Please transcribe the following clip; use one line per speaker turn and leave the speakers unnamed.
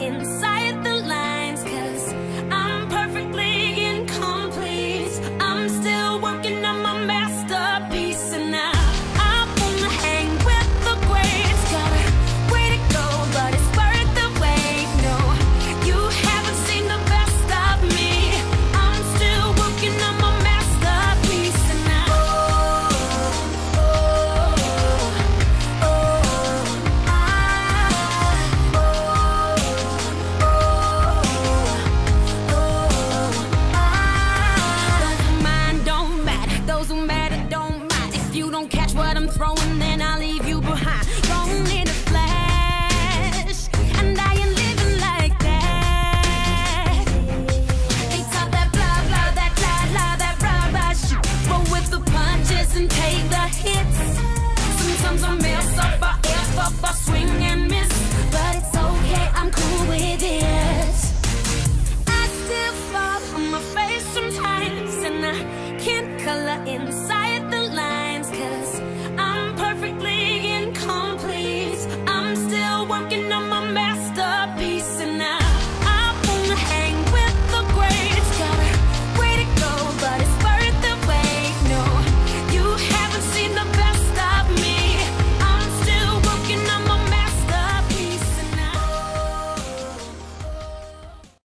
inside. I'm throwing, then I'll leave you behind. Gone in a flash, and I ain't living like that. They talk that blah blah, that blah blah, that blah blah shit. Roll with the punches and take the hits. Sometimes I mess up, I F up, I swing and miss, but it's okay. I'm cool with it. I still fall on my face sometimes, and I can't color inside working on my.